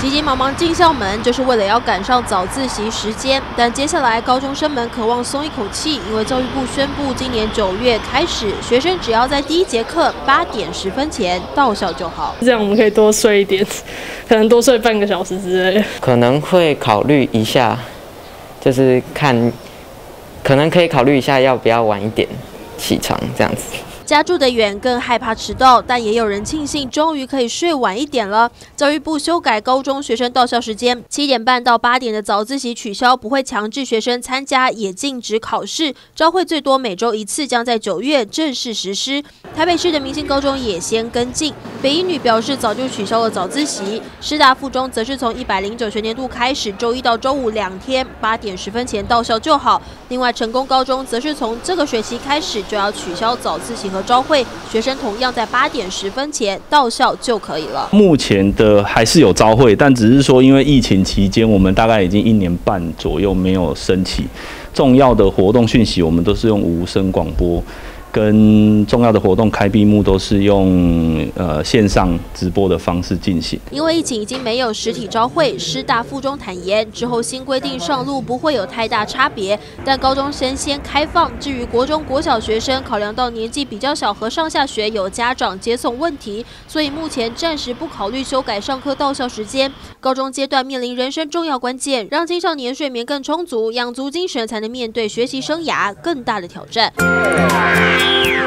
急急忙忙进校门，就是为了要赶上早自习时间。但接下来，高中生们渴望松一口气，因为教育部宣布，今年九月开始，学生只要在第一节课八点十分前到校就好。这样我们可以多睡一点，可能多睡半个小时之类。可能会考虑一下，就是看，可能可以考虑一下要不要晚一点起床这样子。家住得远，更害怕迟到，但也有人庆幸终于可以睡晚一点了。教育部修改高中学生到校时间，七点半到八点的早自习取消，不会强制学生参加，也禁止考试。朝会最多每周一次，将在九月正式实施。台北市的明星高中也先跟进，北一女表示早就取消了早自习，师大附中则是从一百零九学年度开始，周一到周五两天八点十分前到校就好。另外成功高中则是从这个学期开始就要取消早自习和招会学生同样在八点十分前到校就可以了。目前的还是有招会，但只是说因为疫情期间，我们大概已经一年半左右没有升起，重要的活动讯息我们都是用无声广播。跟重要的活动开闭幕都是用呃线上直播的方式进行。因为疫情已经没有实体招会，师大附中坦言之后新规定上路不会有太大差别，但高中生先开放。至于国中国小学生，考量到年纪比较小和上下学有家长接送问题，所以目前暂时不考虑修改上课到校时间。高中阶段面临人生重要关键，让青少年睡眠更充足，养足精神，才能面对学习生涯更大的挑战。Yeah.